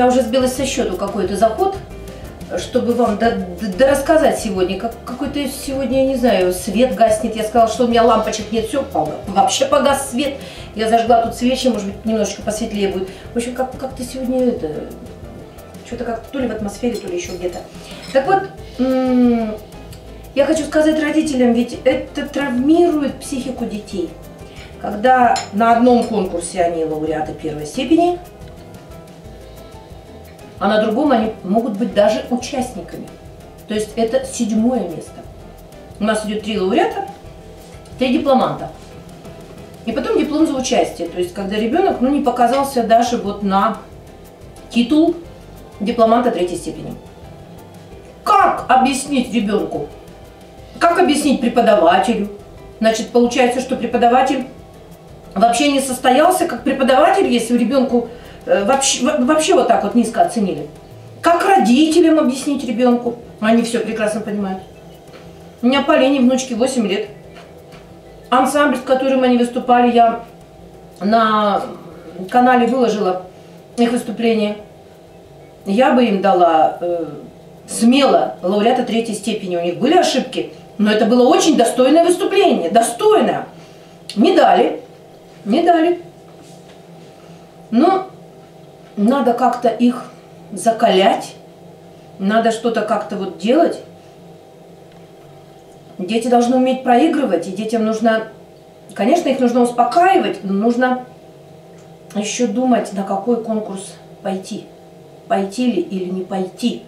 Я уже сбилась со счету какой-то заход, чтобы вам до, рассказать сегодня. Как, какой-то сегодня, я не знаю, свет гаснет. Я сказала, что у меня лампочек нет, все, вообще погас свет. Я зажгла тут свечи, может быть, немножечко посветлее будет. В общем, как- как-то сегодня это... Что-то как то ли в атмосфере, то ли еще где-то. Так вот, я хочу сказать родителям, ведь это травмирует психику детей. Когда на одном конкурсе они лауреаты первой степени, а на другом они могут быть даже участниками. То есть это седьмое место. У нас идет три лауреата, три дипломанта. И потом диплом за участие. То есть когда ребенок ну, не показался даже вот на титул дипломанта третьей степени. Как объяснить ребенку? Как объяснить преподавателю? Значит, получается, что преподаватель вообще не состоялся как преподаватель, если ребенку э, вообще, вообще вот так вот низко оценили. Как родителям объяснить ребенку? Они все прекрасно понимают. У меня Полине, внучке 8 лет. Ансамбль, с которым они выступали, я на канале выложила их выступление. Я бы им дала э, смело лауреата третьей степени. У них были ошибки, но это было очень достойное выступление. Достойное. Не дали. Не дали. Но надо как-то их закалять, надо что-то как-то вот делать. Дети должны уметь проигрывать, и детям нужно, конечно, их нужно успокаивать, но нужно еще думать, на какой конкурс пойти. Пойти ли или не пойти.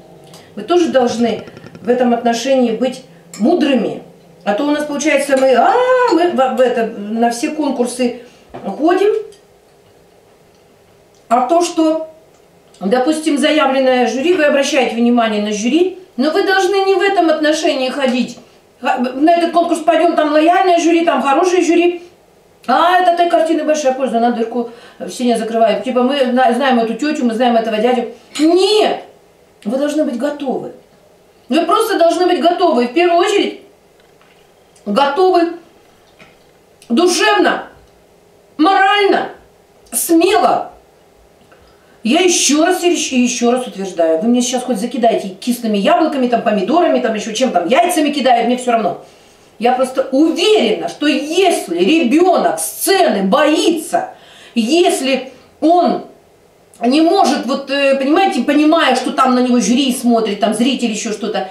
Вы тоже должны в этом отношении быть мудрыми. А то у нас получается, мы, а, мы в, в это, на все конкурсы ходим, а то, что, допустим, заявленное жюри, вы обращаете внимание на жюри, но вы должны не в этом отношении ходить. На этот конкурс пойдем, там лояльное жюри, там хорошее жюри. А, это той картины большая польза, на дырку в стене закрываем. Типа мы знаем эту тетю, мы знаем этого дядю. Нет! Вы должны быть готовы. Вы просто должны быть готовы. В первую очередь, готовы душевно, морально, смело. Я еще раз и еще раз утверждаю, вы мне сейчас хоть закидаете кислыми яблоками, там, помидорами, там еще чем там, яйцами кидают, мне все равно. Я просто уверена, что если ребенок сцены боится, если он не может, вот, э, понимаете, понимая, что там на него жюри смотрит, там зритель еще что-то,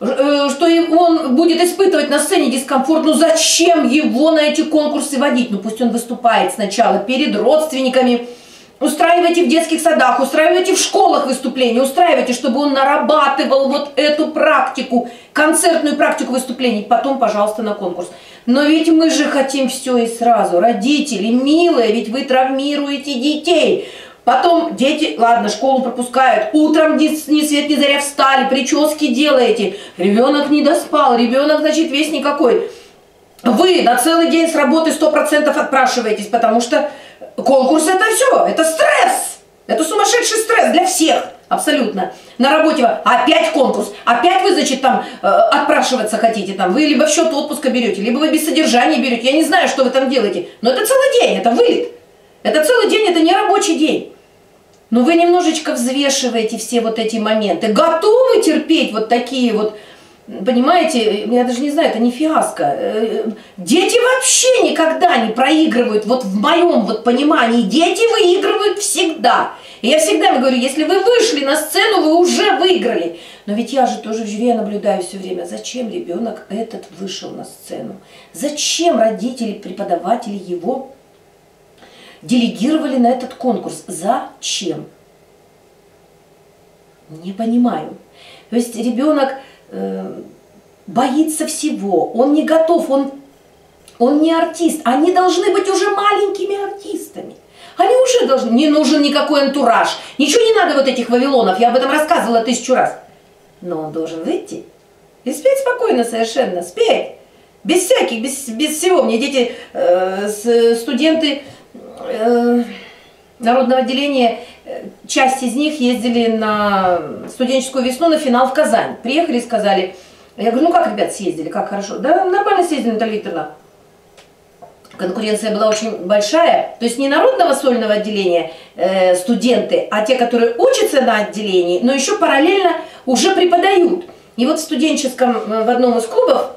э, что он будет испытывать на сцене дискомфорт, ну зачем его на эти конкурсы водить? Ну пусть он выступает сначала перед родственниками, устраивайте в детских садах, устраивайте в школах выступления, устраивайте, чтобы он нарабатывал вот эту практику, концертную практику выступлений, потом, пожалуйста, на конкурс. Но ведь мы же хотим все и сразу. Родители, милые, ведь вы травмируете детей. Потом дети, ладно, школу пропускают, утром ни, свет ни заря встали, прически делаете, ребенок не доспал, ребенок, значит, весь никакой. Вы на целый день с работы 100% отпрашиваетесь, потому что конкурс это все, это стресс, это сумасшедший стресс для всех. Абсолютно. На работе опять конкурс, опять вы, значит, там э, отпрашиваться хотите, там, вы либо в счет отпуска берете, либо вы без содержания берете, я не знаю, что вы там делаете, но это целый день, это вылет. Это целый день, это не рабочий день. Но вы немножечко взвешиваете все вот эти моменты. Готовы терпеть вот такие вот, понимаете, я даже не знаю, это не фиаско. Э, дети вообще никогда не проигрывают, вот в моем вот понимании, дети выигрывают всегда. И я всегда говорю, если вы вышли на сцену, вы уже выиграли. Но ведь я же тоже в жюри наблюдаю все время, зачем ребенок этот вышел на сцену? Зачем родители, преподаватели его делегировали на этот конкурс. Зачем? Не понимаю. То есть ребенок боится всего, он не готов, он, он не артист. Они должны быть уже маленькими артистами. Они уже должны, не нужен никакой антураж, ничего не надо вот этих вавилонов, я об этом рассказывала тысячу раз. Но он должен выйти и спеть спокойно совершенно, спеть. Без всяких, без, без всего. Мне дети, э, студенты Э, народного отделения, э, часть из них ездили на студенческую весну на финал в Казань. Приехали и сказали, я говорю, ну как, ребят, съездили, как хорошо? Да нормально съездили, Наталья Викторовна. конкуренция была очень большая. То есть не народного сольного отделения э, студенты, а те, которые учатся на отделении, но еще параллельно уже преподают. И вот в студенческом, э, в одном из клубов,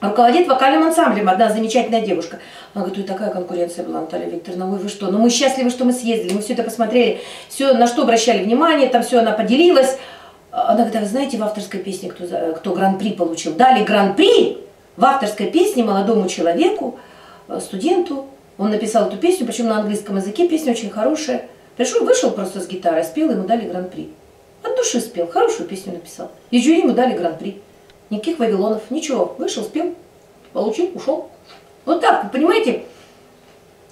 руководит вокальным ансамблем одна замечательная девушка. Она говорит, ой, такая конкуренция была, Наталья Викторовна, ой, вы что? Ну мы счастливы, что мы съездили, мы все это посмотрели, все, на что обращали внимание, там все она поделилась. Она говорит, а вы знаете, в авторской песне кто, кто гран-при получил? Дали гран-при в авторской песне молодому человеку, э, студенту. Он написал эту песню, причем на английском языке, песня очень хорошая. Пришел, вышел просто с гитарой, спел, ему дали гран-при. От души спел, хорошую песню написал. И жюри ему дали гран-при. Никаких вавилонов, ничего. Вышел, спел, получил, ушел. Вот так, понимаете?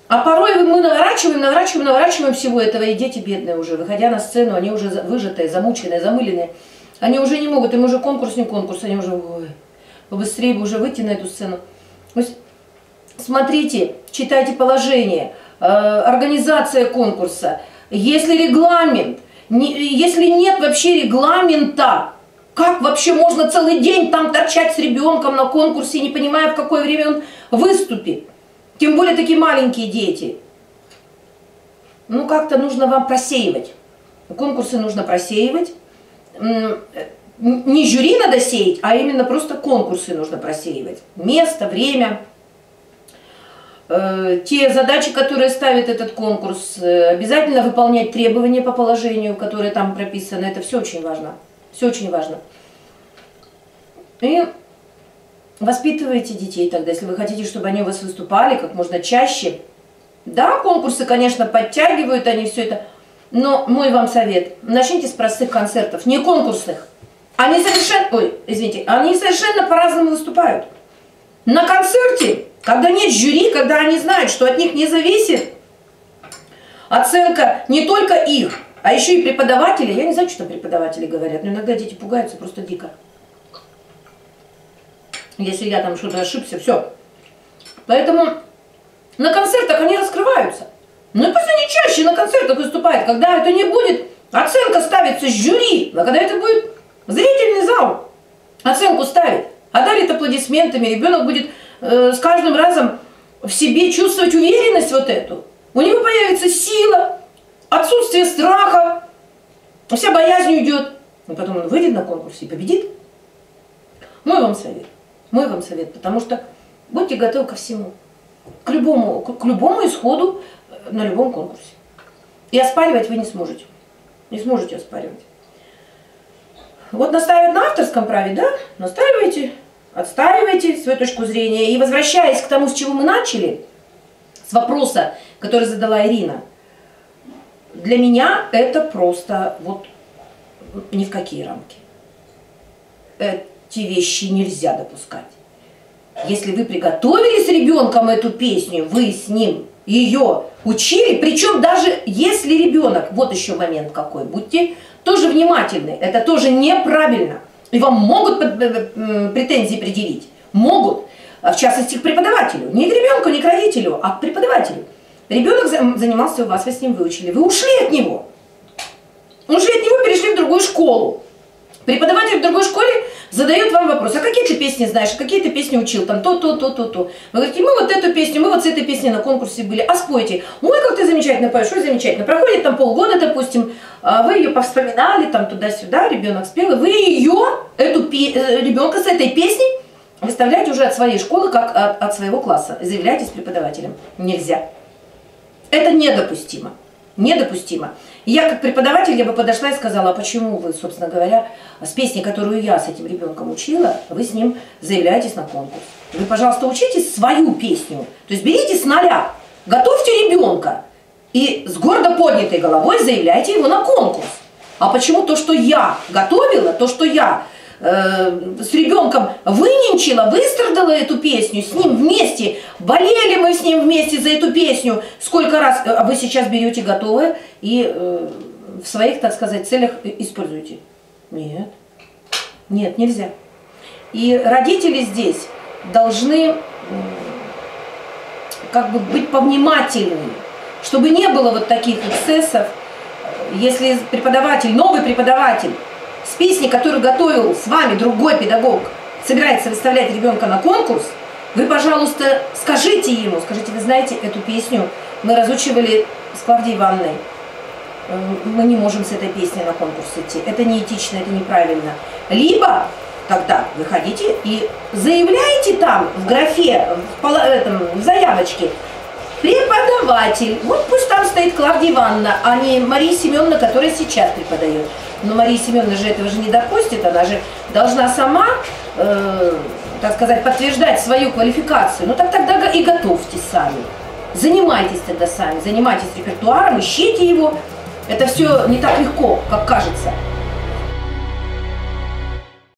А порой мы наворачиваем, наворачиваем, наворачиваем всего этого, и дети бедные уже, выходя на сцену, они уже выжатые, замученные, замыленные. Они уже не могут, им уже конкурс, не конкурс, они уже, ой, побыстрее бы уже выйти на эту сцену. То есть, смотрите, читайте положение, э, организация конкурса, если регламент, не, если нет вообще регламента, как вообще можно целый день там торчать с ребенком на конкурсе, не понимая, в какое время он выступит? Тем более такие маленькие дети. Ну, как-то нужно вам просеивать. Конкурсы нужно просеивать. Не жюри надо сеять, а именно просто конкурсы нужно просеивать. Место, время. Э, те задачи, которые ставит этот конкурс, э, обязательно выполнять требования по положению, которые там прописаны. Это все очень важно. Все очень важно. И Воспитывайте детей тогда, если вы хотите, чтобы они у вас выступали как можно чаще. Да, конкурсы, конечно, подтягивают они все это, но мой вам совет, начните с простых концертов, не конкурсных. Они совершенно, ой, извините, они совершенно по-разному выступают. На концерте, когда нет жюри, когда они знают, что от них не зависит оценка не только их, а еще и преподавателей. Я не знаю, что преподаватели говорят, но иногда дети пугаются просто дико. Если я там что-то ошибся, все. Поэтому на концертах они раскрываются. Ну и пусть они чаще на концертах выступают, когда это не будет, оценка ставится с жюри, а когда это будет зрительный зал, оценку ставит, а дарит аплодисментами, ребенок будет э, с каждым разом в себе чувствовать уверенность вот эту. У него появится сила, отсутствие страха, вся боязнь уйдет. И потом он выйдет на конкурс и победит. Мой вам совет. Мой вам совет, потому что будьте готовы ко всему. К любому, к любому исходу э, на любом конкурсе. И оспаривать вы не сможете. Не сможете оспаривать. Вот настаивать на авторском праве, да? Настаивайте, отстаивайте свою точку зрения. И возвращаясь к тому, с чего мы начали, с вопроса, который задала Ирина, для меня это просто вот ни в какие рамки. Те вещи нельзя допускать. Если вы приготовили с ребенком эту песню, вы с ним ее учили, причем даже если ребенок, вот еще момент какой, будьте тоже внимательны, это тоже неправильно. И вам могут претензии предъявить, могут, а в частности к преподавателю, не к ребенку, не к родителю, а к преподавателю. Ребенок занимался у вас, вы с ним выучили, вы ушли от него. Ушли от него, перешли в другую школу. Преподаватель в другой школе задает вам вопрос, а какие ты песни знаешь, а какие ты песни учил, там то, то, то, то, то. Вы говорите, мы вот эту песню, мы вот с этой песней на конкурсе были, а спойте. Ой, как ты замечательно поешь, ой, замечательно. Проходит там полгода, допустим, а вы ее повспоминали, там туда-сюда, ребенок спел, вы ее, эту э, ребенка с этой песней выставляете уже от своей школы, как от, от своего класса, заявляетесь преподавателем. Нельзя. Это недопустимо. Недопустимо. Я как преподаватель, я бы подошла и сказала, а почему вы, собственно говоря, с песней, которую я с этим ребенком учила, вы с ним заявляетесь на конкурс. Вы, пожалуйста, учите свою песню. То есть берите с нуля, готовьте ребенка и с гордо поднятой головой заявляйте его на конкурс. А почему то, что я готовила, то, что я с ребенком выненчила, выстрадала эту песню, с ним вместе, болели мы с ним вместе за эту песню, сколько раз, а вы сейчас берете готовое и э, в своих, так сказать, целях используете. Нет, нет, нельзя. И родители здесь должны как бы быть повнимательными, чтобы не было вот таких эксцессов, если преподаватель, новый преподаватель с песней, которую готовил с вами другой педагог, собирается выставлять ребенка на конкурс, Вы, пожалуйста, скажите ему, скажите, вы знаете, эту песню мы разучивали с Клавдией Ивановной. Э, мы не можем с этой песней на конкурс идти. Это неэтично, это неправильно. Либо тогда выходите и заявляете там в графе, в, этом, в заявочке, преподаватель. Вот пусть там стоит Клавдия Ивановна, а не Мария Семеновна, которая сейчас преподает. Но Мария Семеновна же этого же не допустит, она же должна сама, э, так сказать, подтверждать свою квалификацию. Ну так тогда и готовьте сами. Занимайтесь тогда сами, занимайтесь репертуаром, ищите его. Это все не так легко, как кажется.